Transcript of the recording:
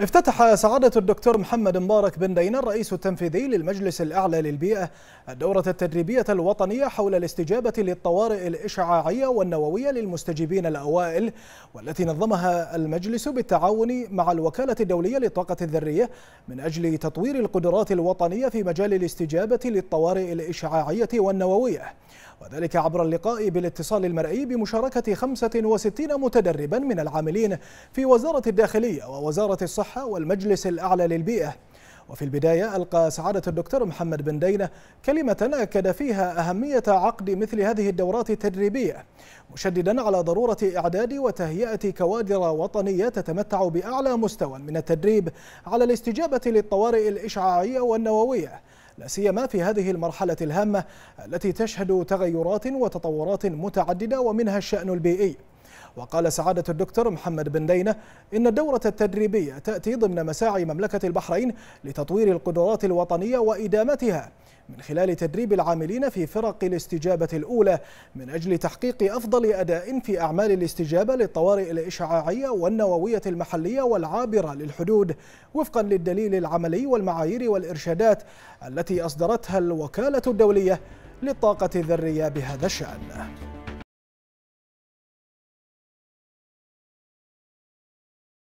افتتح سعادة الدكتور محمد مبارك بن دينا الرئيس التنفيذي للمجلس الأعلى للبيئة الدورة التدريبية الوطنية حول الاستجابة للطوارئ الإشعاعية والنووية للمستجيبين الأوائل والتي نظمها المجلس بالتعاون مع الوكالة الدولية للطاقة الذرية من أجل تطوير القدرات الوطنية في مجال الاستجابة للطوارئ الإشعاعية والنووية. وذلك عبر اللقاء بالاتصال المرئي بمشاركة 65 متدربا من العاملين في وزارة الداخلية ووزارة الصحة والمجلس الأعلى للبيئة. وفي البداية ألقى سعادة الدكتور محمد بن دينة كلمة أكد فيها أهمية عقد مثل هذه الدورات التدريبية مشددا على ضرورة إعداد وتهيئة كوادر وطنية تتمتع بأعلى مستوى من التدريب على الاستجابة للطوارئ الإشعاعية والنووية. لا سيما في هذه المرحلة الهامة التي تشهد تغيرات وتطورات متعددة ومنها الشأن البيئي. وقال سعادة الدكتور محمد بن دينة إن الدورة التدريبية تأتي ضمن مساعي مملكة البحرين لتطوير القدرات الوطنية وإدامتها من خلال تدريب العاملين في فرق الاستجابة الأولى من أجل تحقيق أفضل أداء في أعمال الاستجابة للطوارئ الإشعاعية والنووية المحلية والعابرة للحدود وفقا للدليل العملي والمعايير والإرشادات التي أصدرتها الوكالة الدولية للطاقة الذرية بهذا الشأن.